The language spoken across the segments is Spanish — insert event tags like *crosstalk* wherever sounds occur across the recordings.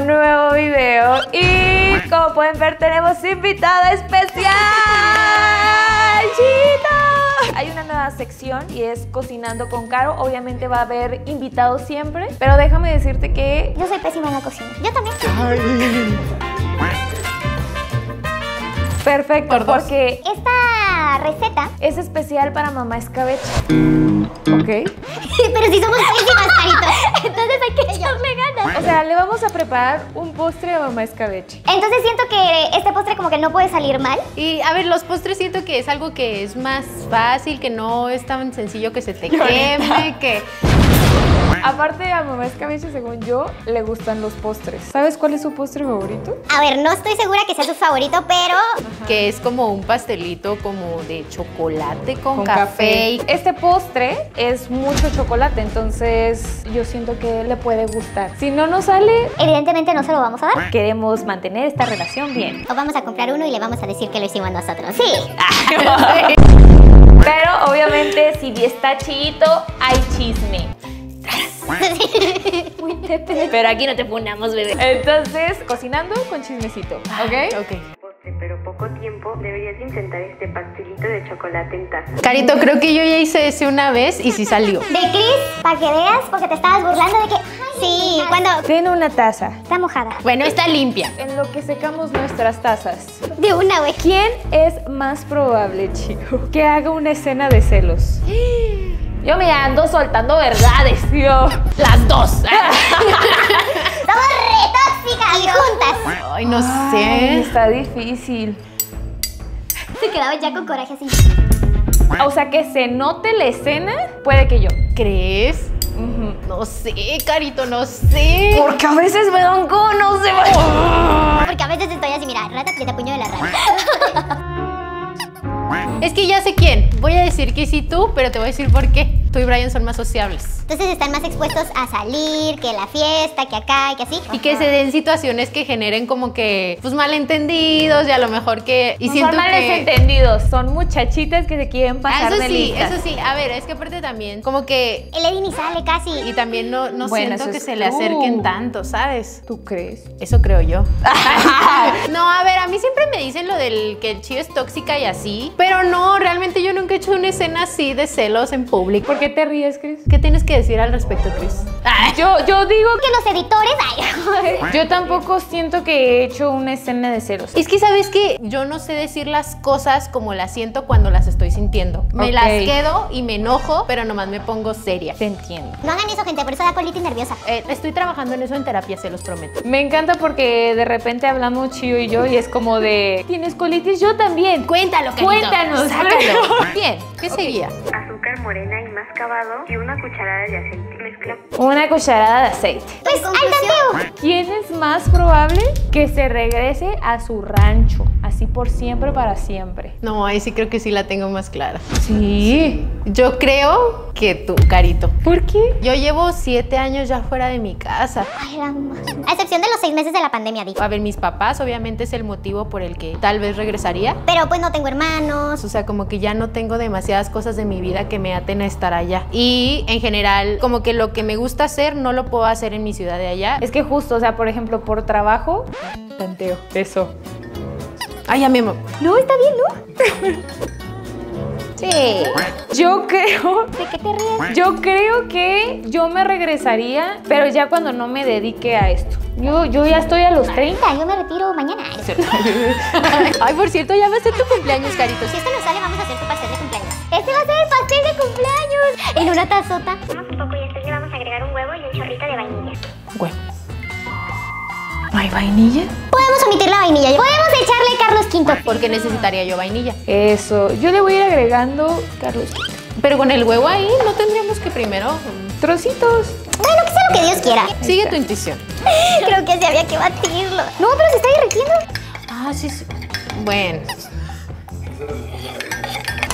un nuevo video y como pueden ver tenemos invitada especial. ¡Chita! Hay una nueva sección y es Cocinando con Caro. Obviamente va a haber invitados siempre, pero déjame decirte que Yo soy pésima en la cocina. Yo también. perfecto Por dos. porque Esta receta, es especial para mamá escabeche. ¿Ok? *laughs* pero si somos pésimas, Carito. *laughs* Hay que echarle ganas. O sea, le vamos a preparar un postre a mamá escabeche. Entonces siento que este postre como que no puede salir mal. Y a ver, los postres siento que es algo que es más fácil, que no es tan sencillo que se te queme, que *laughs* Aparte a mamá escabeche, según yo, le gustan los postres. ¿Sabes cuál es su postre favorito? A ver, no estoy segura que sea su favorito, pero que es como un pastelito como de chocolate con, café. Este postre es mucho chocolate, entonces yo siento que le puede gustar. Si no nos sale, evidentemente no se lo vamos a dar. queremos mantener esta relación bien. O vamos a comprar uno y le vamos a decir que lo hicimos nosotros. Sí. *laughs* Pero obviamente si está chillito, hay chisme. *laughs* Pero aquí no te ponemos, bebé. Entonces, cocinando con chismecito, ¿ok? Ok. postre, pero poco tiempo, deberías intentar este pastelito de chocolate en taza. Carito, creo que yo ya hice ese una vez y sí salió. De Chris, para que veas, porque te estabas burlando de que. Sí, cuando Ten una taza. está mojada. Bueno, está limpia. En lo que secamos nuestras tazas. De una, güey. ¿Quién es más probable, chico, que haga una escena de celos? *gasps* *gasps* Yo me ando soltando verdades, tío. Las dos. *laughs* Somos re tóxicas y juntas. Ay, no Ay, sé. está difícil. Se quedaba ya con coraje así. O sea, que se note la escena, puede que yo. ¿Crees? No sé, Carito, no sé. Porque a veces me dan conos de Porque a veces estoy así, mira, rata aprieta puño de la rata. *laughs* Es que ya sé quién. Voy a decir que sí tú, pero te voy a decir por qué. Tú y Brian son más sociables. Entonces están más expuestos a salir, que la fiesta, que acá y que así. Y que se den situaciones que generen como que, pues malentendidos y a lo mejor que... Y No siento son que... malentendidos, son muchachitas que se quieren Ah, pasar eso de sí, listas. eso sí. A ver, es que aparte también, como que... El Eddie ni sale casi. Y también no, no Bueno, siento que es se le acerquen tanto, ¿sabes? ¿Tú crees? Eso creo yo. *laughs* *laughs* no, a ver, a mí siempre me dicen lo del que el chido es tóxica y así. Pero no, realmente yo nunca he hecho una escena así de celos en público. ¿Por qué te ríes, Chris? ¿Qué tienes que decir al respecto, Chris? *laughs* Yo, yo digo Que los editores, ay. *laughs* yo tampoco siento que he hecho una escena de celos. Es que sabes que yo no sé decir las cosas como las siento cuando las estoy sintiendo. Me las quedo y me enojo, pero nomás me pongo seria. Te entiendo. No hagan eso, gente, por eso da colitis nerviosa. Eh, estoy trabajando en eso en terapia, se los prometo. Me encanta porque de repente hablamos Chío y yo y es como de ¿Tienes colitis? Yo también. Cuéntalo. Cuéntanos. Sácalo. *laughs* Bien, ¿qué seguía? Azúcar morena y mascabado y una cucharada de aceite. Mezcla Una cucharada de aceite. Pues. ¿Quién es más probable que se regrese a su rancho? Así por siempre, para siempre. No, ahí sí creo que sí la tengo más clara. Sí. Yo creo que tú, Carito. ¿Por qué? Yo llevo siete años ya fuera de mi casa. Ay, la A excepción de los seis meses de la pandemia, digo. A ver, mis papás obviamente es el motivo por el que tal vez regresaría. Pero pues no tengo hermanos. O sea, como que ya no tengo demasiadas cosas de mi vida que me aten a estar allá. Y en general, como que lo que me gusta hacer no lo puedo hacer en mi ciudad de allá. Es que justo, o sea, por ejemplo, por trabajo, tanteo. Eso. Ay, ya me... mo- No, está bien, ¿no? Sí. Yo creo, ¿De qué te ríes? yo creo que yo me regresaría, pero ya cuando no me dedique a esto. Yo, yo ya estoy a los 30. Yo me retiro mañana. *laughs* Ay, por cierto, ya va a ser tu cumpleaños, Carito. Si esto no sale, vamos a hacer tu pastel de cumpleaños. Este va a ser el pastel de cumpleaños. En una tazota. Vamos un poco y después le vamos a agregar un huevo y un chorrito de vainilla. Bueno. ¿No hay vainilla? Podemos omitir la vainilla. Podemos echarle Carlos V. Porque necesitaría yo vainilla. Eso. Yo le voy a ir agregando, Carlos, Pero con el huevo ahí, ¿no tendríamos que primero...? trocitos. Bueno, que sea lo que Dios quiera. Sigue tu intuición. *laughs* Creo que sí había que batirlo. No, pero se está derritiendo. Ah, sí, sí. Bueno.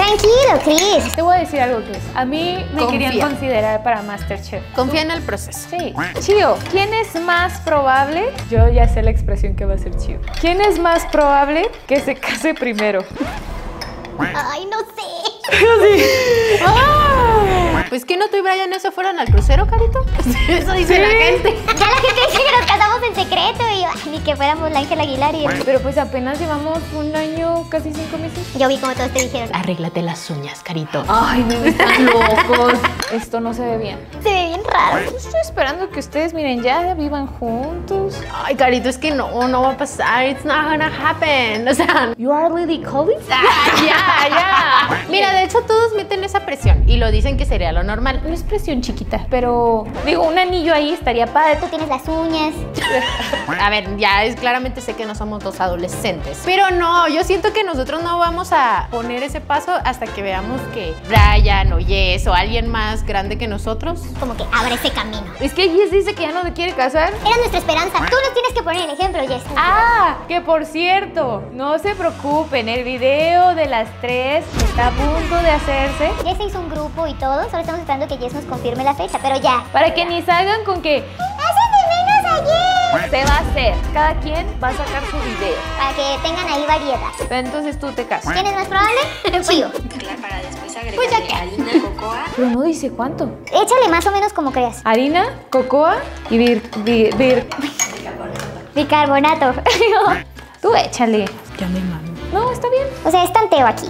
Tranquilo, Chris. Te voy a decir algo, Chris. A mí me Confía. querían considerar para Masterchef. Confía en el proceso. Sí. Chío, ¿quién es más probable? Yo ya sé la expresión que va a ser Chío. ¿Quién es más probable que se case primero? Ay, no sé. ¡Ah! Pues que no tú y Brian no se fueron al crucero, Carito. *laughs* Eso dice la gente. Ya la gente y *laughs* ni que fuéramos la Ángel Aguilar y Pero pues apenas llevamos un año, casi cinco meses. Yo vi como todos te dijeron. Arréglate las uñas, Carito. Ay, no están locos. *laughs* Esto no se ve bien. Se ve bien raro. Yo estoy esperando que ustedes, miren, ya vivan juntos. Ay, Carito, es que no, no va a pasar. It's not gonna happen. *laughs* O sea, You are Lily Collins. ah, ya, ya. Mira, de hecho todos meten esa presión y lo dicen que sería lo normal. No es presión chiquita, pero digo, un anillo ahí estaría padre. Tú tienes las uñas. A ver, ya es claramente sé que no somos dos adolescentes. Pero no, yo siento que nosotros no vamos a poner ese paso hasta que veamos que Brian o Jess o alguien más grande que nosotros. Como que abre ese camino. Es que Jess dice que ya no se quiere casar. Era nuestra esperanza. Tú nos tienes que poner el ejemplo, Jess. Ah, que por cierto, no se preocupen, el video de las tres está a punto de hacerse Jess se hizo un grupo y todo. Solo estamos esperando que Jess nos confirme la fecha. Pero ya. para que ni salgan con que ¡Hacen de menos a Jess! se va a hacer. Cada quien va a sacar su video. Para que tengan ahí variedad. Pero entonces tú te casas. ¿Quién es más probable? *laughs* Para después agregarle Pues ya que. harina, cocoa, Pero no dice cuánto. Échale más o menos como creas. Harina, cocoa y vir, vir, vir- Bicarbonato. *laughs* Tú échale. Ya me mamo. No, está bien. o sea, es tanteo aquí.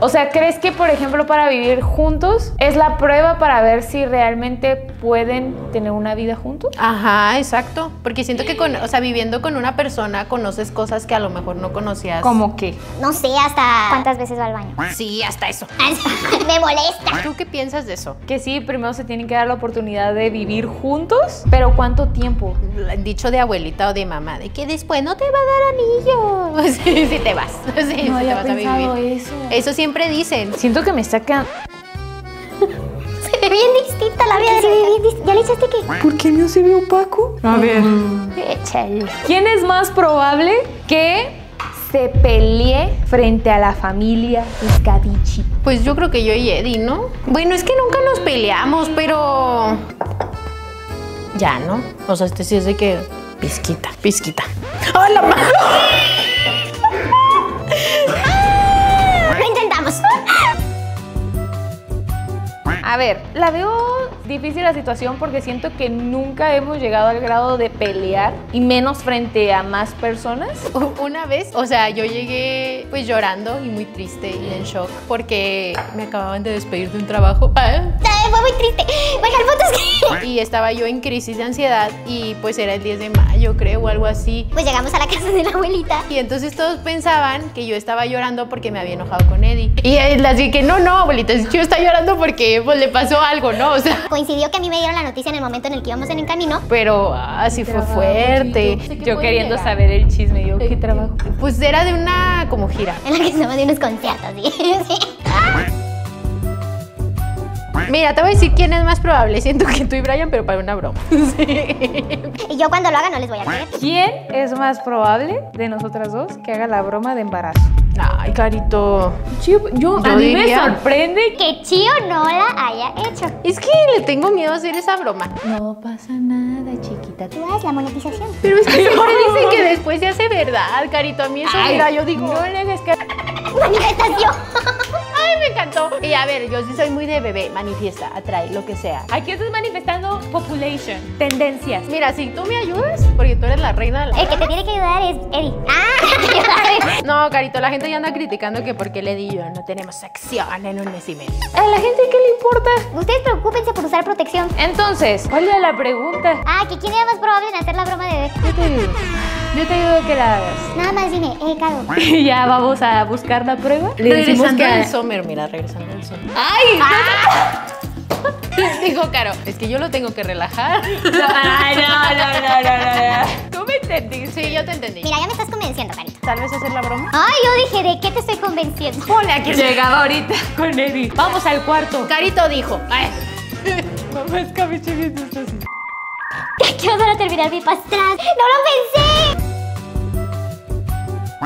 O sea, ¿crees que, por ejemplo, para vivir juntos es la prueba para ver si realmente pueden tener una vida juntos? Ajá, exacto. Porque siento que con, o sea, viviendo con una persona conoces cosas que a lo mejor no conocías. ¿Cómo qué? No sé hasta cuántas veces va al baño. Sí, hasta eso. *laughs* Me molesta. ¿Tú qué piensas de eso? Que sí, primero se tienen que dar la oportunidad de vivir juntos, pero ¿cuánto tiempo? Dicho de abuelita o de mamá, de que después no te va a dar anillo. *laughs* Sí, si te vas. *laughs* Sí, si te había vas a pensado vivir. eso. Eso siempre dicen. Siento que me está quedando... La bien dis- ¿Ya le echaste qué? ¿Por qué no se ve opaco? A ver. Échale. ¿Quién es más probable que se pelee frente a la familia Scadici? Pues yo creo que yo y Eddie, ¿no? Bueno, es que nunca nos peleamos, pero. Ya, ¿no? O sea, este sí es de que. Pizquita, pizquita. ¡Ah, la ma- Lo intentamos. A ver, la veo difícil la situación porque siento que nunca hemos llegado al grado de pelear y menos frente a más personas. *laughs* Una vez, o sea, yo llegué pues llorando y muy triste y en shock porque me acababan de despedir de un trabajo. Ah. *laughs* Ay, Fue muy triste. Es que. *laughs* Y estaba yo en crisis de ansiedad y pues era el 10 de mayo, creo, o algo así. Pues llegamos a la casa de la abuelita. Y entonces todos pensaban que yo estaba llorando porque me había enojado con Eddie. Y él así que no, no, abuelita, yo está llorando porque pues le pasó algo, ¿no? O sea, Coincidió que a mí me dieron la noticia en el momento en el que íbamos en el camino. pero así fue fuerte. Yo queriendo saber el chisme, yo qué trabajo. Pues era de una como gira. En la que estaba de unos conciertos, ¿sí? *laughs* sí. Mira, te voy a decir quién es más probable. Siento que tú y Brian, pero para una broma. *laughs* Sí. Y yo cuando lo haga no les voy a creer. ¿Quién es más probable de nosotras dos que haga la broma de embarazo? Ay, carito. yo, Yo a mí me sorprende que... Chío no la haya hecho. Es que le tengo miedo a hacer esa broma. No pasa nada, chiquita. Tú haz la monetización. Pero es que *laughs* siempre dicen que después se hace verdad, carito. A mí eso, mira, yo digo. No le hagas caso. Manifestación. Ay, me encantó. Y a ver, yo sí soy muy de bebé. Manifiesta, atrae, lo que sea. Aquí estás manifestando population, tendencias. Mira, si tú me ayudas, porque tú eres la reina de la... El que te tiene que ayudar es Eddie. *laughs* Ah, No, carito, la gente ya anda criticando que porque le di yo no tenemos sección en un mes y medio. ¿A la gente qué le importa? Ustedes preocúpense por usar protección. Entonces, ¿cuál era la pregunta? Ah, que quién era más probable en hacer la broma de bebé. Yo te a que la hagas. Nada más dime, eh, Caro. *laughs* Y ya vamos a buscar la prueba. Le decimos Regresando que... al Summer, mira, regresando al Summer. ¡Ay! *laughs* *laughs* Dijo Caro, es que yo lo tengo que relajar. Ay, no, no, no, no, no, no. Tú me entendiste. Sí, yo te entendí. Mira, ya me estás convenciendo, Carita. Tal vez hacer la broma. Ay, yo dije, ¿de qué te estoy convenciendo? Hola, que Llegaba ahorita con Eddie. Vamos al cuarto. Carito dijo. Ay, Mamá, es cabiche viendo esto así. ¿Qué vas a terminar mi pastras? ¡No lo pensé!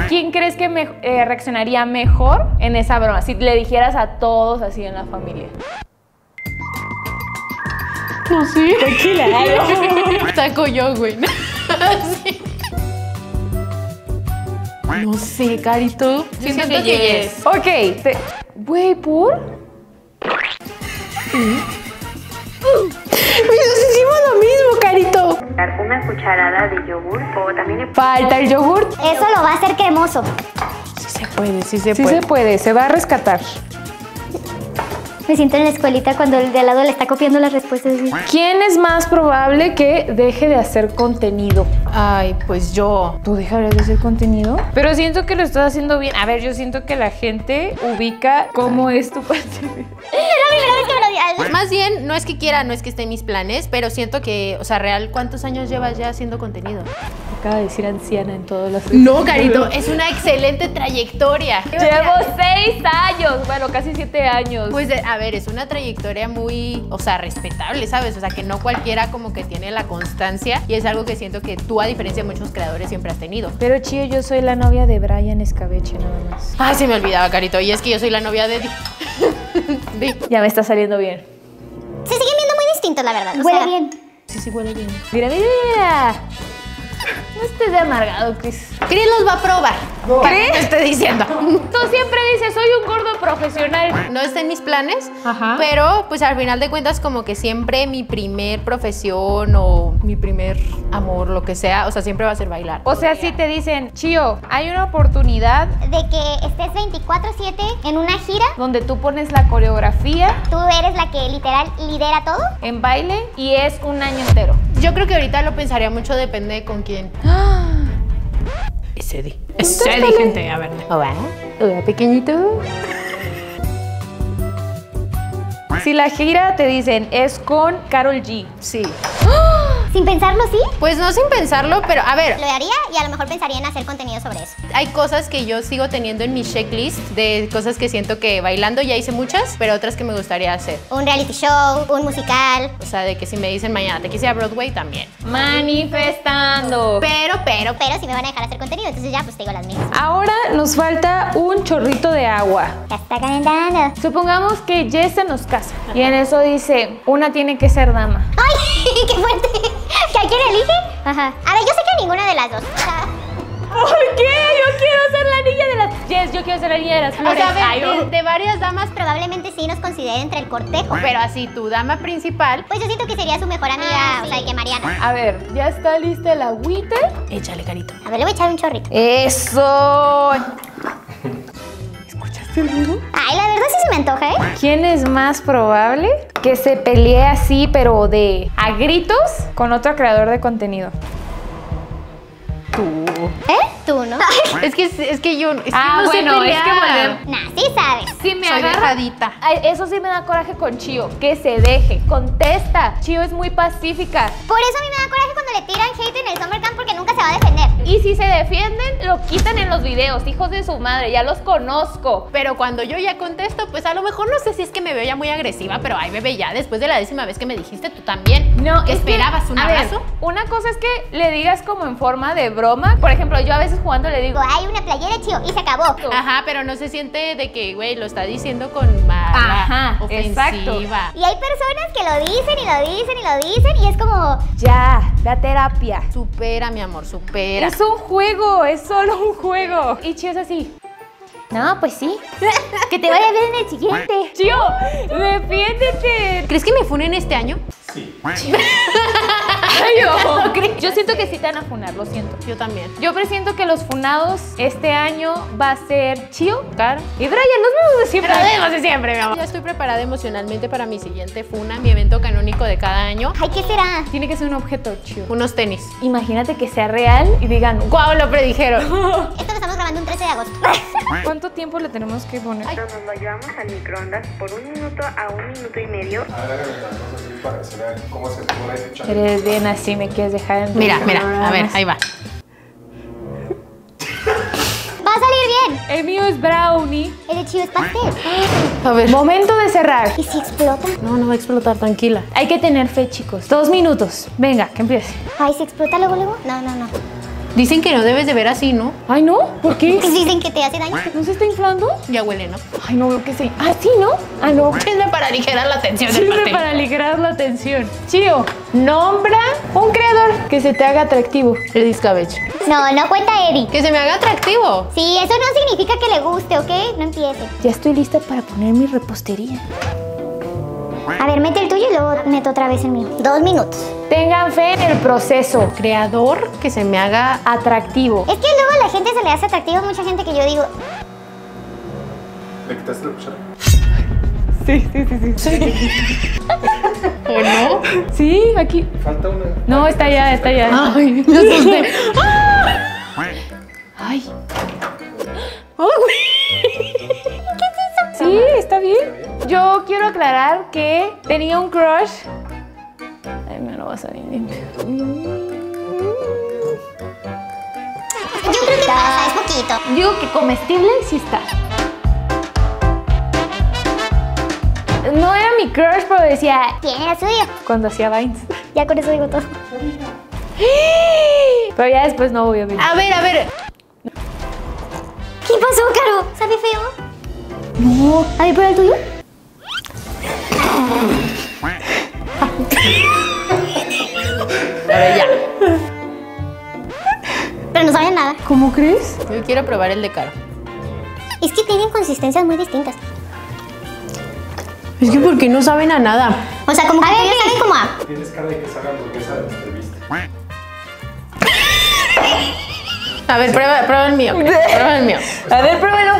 ¿Quién crees que me- eh, reaccionaría mejor en esa broma? Si le dijeras a todos así en la familia. no sé. Tranquila. Saco *laughs* yo, güey. *laughs* Sí. No sé, Carito. Yo Siento que yes. Ok. te- Güey, ¿por? Hicimos cucharada de yogur o también le Falta el yogurt. Eso lo va a hacer cremoso. Sí se puede, sí se Sí puede. se puede, se va a rescatar. Me siento en la escuelita cuando el de al lado le está copiando las respuestas. ¿Quién es más probable que deje de hacer contenido? Ay, pues yo. ¿Tú dejarías de hacer contenido? Pero siento que lo estás haciendo bien. A ver, yo siento que la gente ubica cómo es tu parte. Es la primera vez que Más bien, no es que quiera, no es que esté en mis planes, pero siento que, o sea, real, ¿cuántos años llevas ya haciendo contenido? Acaba de decir anciana en todos los... No, Carito, es una excelente trayectoria. *laughs* Llevo seis años, bueno, casi siete años. Pues, de- a ver, es una trayectoria muy, o sea, respetable, ¿sabes? O sea, que no cualquiera como que tiene la constancia y es algo que siento que tú, a diferencia de muchos creadores, siempre has tenido. Pero chío, yo soy la novia de Brian Escabeche nada más. Ay, se me olvidaba, Carito, y es que yo soy la novia de Di. *laughs* Di. Ya me está saliendo bien. Se siguen viendo muy distintos, la verdad. Huele bien. Sí, sí, huele bien. Mira, mira, mira. No estés de amargado, Chris. Chris los va a probar. Para que te estoy diciendo. Tú siempre dices, soy un gordo profesional. No está en mis planes, Ajá. pero pues al final de cuentas como que siempre mi primer profesión o mi primer amor, lo que sea, o sea, siempre va a ser bailar. O sea, si te dicen, Chío, hay una oportunidad De que estés 24-7 en una gira, donde tú pones la coreografía tú eres la que literal lidera todo. en baile y es un año entero. Yo creo que ahorita lo pensaría mucho, depende de con quién. Es Eddie. Es Eddie, gente. A ver. Hola. Hola, pequeñito. Si la gira te dicen es con Carol G. Sí. Sin pensarlo, sí. Pues no sin pensarlo, pero a ver, Lo haría y a lo mejor pensaría en hacer contenido sobre eso. hay cosas que yo sigo teniendo en mi checklist de cosas que siento que bailando ya hice muchas, pero otras que me gustaría hacer. Un reality show, un musical. O sea, de que si me dicen mañana te quise a Broadway también. Manifestando. Pero, pero, Pero si me van a dejar hacer contenido, entonces ya pues te digo las mías. Ahora nos falta un chorrito de agua. Ya está calentando. Supongamos que Jess se nos casa y en eso dice, una tiene que ser dama. ¡Ay! *laughs* ¡Qué fuerte! ¿Que a quién elige? Ajá. A ver, yo sé que ninguna de las dos. O ¿Por qué? Yo quiero ser la niña de las... Jess, yo quiero ser la niña de las o flores. sea, a ver, de, oh. de varias damas, probablemente sí nos considere entre el cortejo. pero así tu dama principal, Pues yo siento que sería su mejor amiga, o sea, que Mariana. A ver, ¿ya está lista el agüita? échale carito. A ver, le voy a echar un chorrito. Eso. ¿Escuchaste el ruido? Ay, la verdad sí se me antoja, ¿eh? ¿Quién es más probable que se pelee así, pero de a gritos, con otro creador de contenido? Tú. ¿Eh? Tú, ¿no? *laughs* Es que, es que yo. Es que Ah, no sé bueno, es que volvemos- Nah, sí sabes. Si me Soy agarra- dejadita. Ay, eso sí me da coraje con Chio, que se deje, contesta. Chio es muy pacífica. Por eso a mí me da coraje cuando le tiran hate en el Summer Camp porque nunca se va a defender. Y si se defienden, lo quitan en los videos, hijos de su madre, ya los conozco. Pero cuando yo ya contesto, pues a lo mejor no sé si es que me veo ya muy agresiva, pero ay, bebé, ya después de la décima vez que me dijiste, tú también. No, ¿Qué es que, esperabas? ¿Un a ver, abrazo? una cosa es que le digas como en forma de broma. Por ejemplo, yo a veces jugando le digo, Hay una playera chido y se acabó. Ajá, pero no se siente de que, güey, lo está diciendo con mala Ajá, ofensiva. exacto. Y hay personas que lo dicen y lo dicen y lo dicen y es como, ya, da terapia. Supera, mi amor, supera. Es un juego, es solo un juego. Y Chio es así. no, pues sí. que te vaya bien en el siguiente. Chio, defiéndete. ¿Crees que me funen este año? *laughs* Ay, ojo. Yo siento que sí te van a funar, lo siento. Yo también. Yo presiento que los funados este año va a ser Chio, Car y Brian, los mismos de siempre. Pero además de siempre, mi amor. Ya estoy preparada emocionalmente para mi siguiente funa, mi evento canónico de cada año. Ay, ¿qué será? Tiene que ser un objeto Chio. Unos tenis. Imagínate que sea real y digan, ¡Guau! Lo predijeron. *laughs* Esto lo estamos grabando un 13 de agosto. *laughs* ¿cuánto tiempo le tenemos que poner? Nos lo llevamos al microondas por un minuto a un minuto y medio. Háganle las cosas así para que se vean cómo se pone ese chale. Eres bien así, me quieres dejar en Mira, mira, a ver, ahí va. Va a salir bien. El mío es brownie. El de chido es pastel. A ver. Momento de cerrar. ¿Y si explota? No, no va a explotar, tranquila. Hay que tener fe, chicos. Dos minutos. Venga, que empiece. Ay, ¿si explota luego, luego? No, no, no. Dicen que no debes de ver así, ¿no? Ay, no. ¿Por qué? *laughs* Dicen que te hace daño. ¿No se está inflando? Ya huele, ¿no? Ay, no veo que sí. Ah, sí, ¿no? Ah, no. *laughs* Sirve para aligerar la tensión Sirve para aligerar la tensión. Chío, nombra un creador que se te haga atractivo. El discabeche. No, no cuenta Eddie. Que se me haga atractivo. Sí, eso no significa que le guste, ¿ok? No empiece. Ya estoy lista para poner mi repostería. A ver, mete el tuyo y luego meto otra vez el mío. Dos minutos. Tengan fe en el proceso. Creador que se me haga Atractivo. Es que luego a la gente se le hace atractivo a mucha gente que yo digo, ¿Le quitaste la cuchara? Sí, sí, sí, sí. *laughs* ¿O no? Sí, aquí. Falta una. No, está allá, está allá. Ay, me asusté. *laughs* Ay. *laughs* Ay, güey. Sí, está bien. Yo quiero aclarar que tenía un crush. Ay, me lo vas a limpio. yo creo que pasa, es poquito. Digo que comestible sí está. No era mi crush, pero decía ¿Quién era suyo? cuando hacía Vines. Ya con eso digo todo. Pero ya después no, obviamente. A ver, a ver. ¿Qué pasó, Caro? ¿Sabe feo? No. A ver, prueba el tuyo. A ver, ya. Pero no sabe nada. ¿Cómo crees? Yo quiero probar el de Caro. Es que tienen consistencias muy distintas. Es que porque no saben a nada. O sea, como que ellos saben como a... Tienes cara de que sabe hamburguesa de. Beast. A ver, prueba, prueba el mío. Prueba el mío. A ver, pruébalo.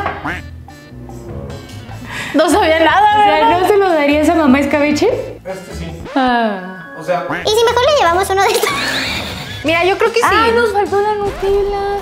No sabía nada, O sea, ¿verdad? ¿no se lo darías a mamá escabeche? Este sí. Ah. O sea, ¿Y si mejor le llevamos uno de estos? Mira, yo creo que sí. Ay, nos faltó la Nutella.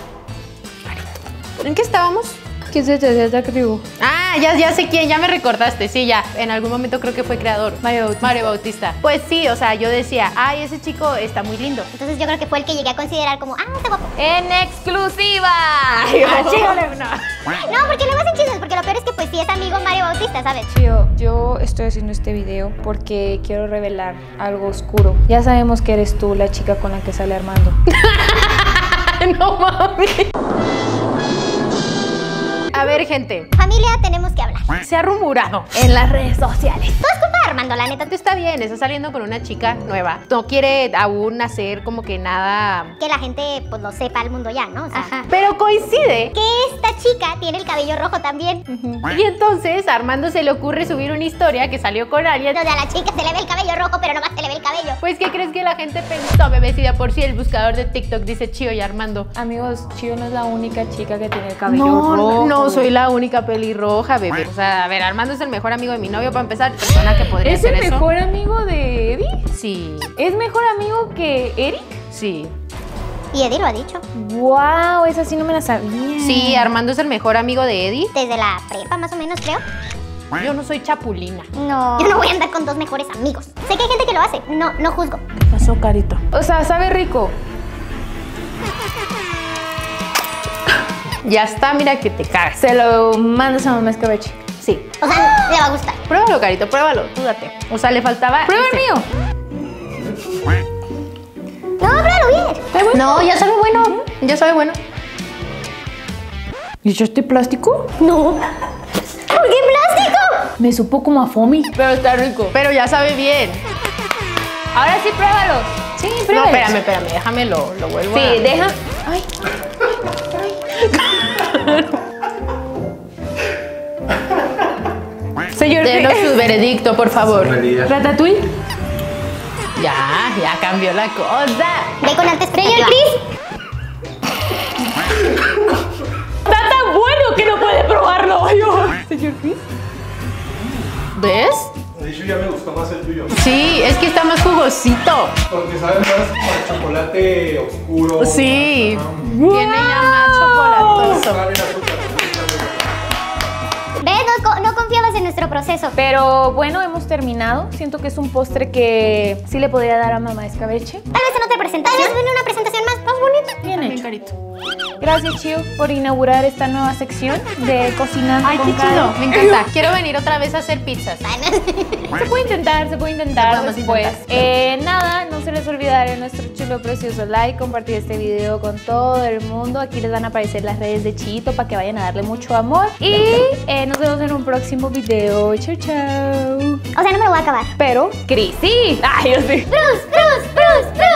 ¿En qué estábamos? ¿Quién se te hacía atractivo? Ah, ya, ya sé quién, ya me recordaste, sí, ya. En algún momento creo que fue creador. Mario Bautista. Mario Bautista. Pues sí, o sea, yo decía, ay, ese chico está muy lindo. Entonces yo creo que fue el que llegué a considerar como, ah, está guapo. En exclusiva. Ah, chígale, no. No, porque luego hacen chismes, porque lo peor es que pues sí es amigo Mario Bautista, ¿sabes? Chío, yo estoy haciendo este video porque quiero revelar algo oscuro. Ya sabemos que eres tú la chica con la que sale Armando. *laughs* no mames. Ver, gente, Familia, tenemos que hablar. se ha rumorado en las redes sociales. Armando, la neta. Está bien, está saliendo con una chica nueva. No quiere aún hacer como que nada. Que la gente pues lo sepa al mundo ya, ¿no? O sea, Pero coincide. que esta chica tiene el cabello rojo también. Y entonces a Armando se le ocurre subir una historia que salió con alguien. Donde a la chica se le ve el cabello rojo, pero nomás se le ve el cabello. Pues, ¿qué crees que la gente pensó, bebé? Si de por sí el buscador de TikTok dice Chío y Armando. Amigos, Chío no es la única chica que tiene el cabello No, rojo. no soy la única pelirroja, bebé. O sea, a ver, Armando es el mejor amigo de mi novio para empezar. Persona que podría ¿Es hacer el eso. mejor amigo de Eddie? Sí, ¿Es mejor amigo que Eric? sí. Y Eddie lo ha dicho. Wow, esa sí no me la sabía. Sí, Armando es el mejor amigo de Eddie. Desde la prepa, más o menos, creo. Yo no soy chapulina. No. Yo no voy a andar con dos mejores amigos. Sé que hay gente que lo hace. No, no juzgo. ¿Qué pasó, carito? O sea, sabe rico. Ya está, mira que te cagas. Se lo mandas a mamá escabeche. Sí. O sea, le va a gustar. Pruébalo, carito, pruébalo, tú date. O sea, le faltaba. Prueba el mío. No, pruébalo bien. No, ya sabe bueno. Ya sabe bueno. ¿Y echaste plástico? No. ¿Por qué plástico? Me supo como a foamy. Pero está rico. Pero ya sabe bien. Ahora sí, pruébalo. Sí, No, pruébalo. espérame, espérame, déjame lo, lo vuelvo a... Sí, deja. Ay. *laughs* Señor Denos su veredicto, por favor. Ratatouille. Ya, ya cambió la cosa. Ve con alta expectativa. *laughs* Está tan bueno que no puede probarlo. *laughs* Señor Chris. ¿Ves? De hecho, ya me gustó más el tuyo. Sí, es que está más jugosito. Porque sabe más como a chocolate oscuro. Sí. Ah, Tiene ya más chocolatoso. Proceso. Pero bueno, hemos terminado. Siento que es un postre que sí le podría dar a mamá escabeche. Tal vez en otra presentación. Tal vez en una presentación más, más bonita. Bien hecho. carito. Gracias, Chio, por inaugurar esta nueva sección de cocinando Ay, con qué chido. Me encanta. Quiero venir otra vez a hacer pizzas. Se puede intentar, se puede intentar después. Eh, nada, olvide darle nuestro chulo precioso like, compartir este video con todo el mundo. Aquí les van a aparecer las redes de Chito para que vayan a darle mucho amor. Y eh, nos vemos en un próximo video. Chau, chau. O sea, no me lo voy a acabar. Pero, Cris, sí. Ay, yo sí. Bruce, Bruce, Bruce, Bruce.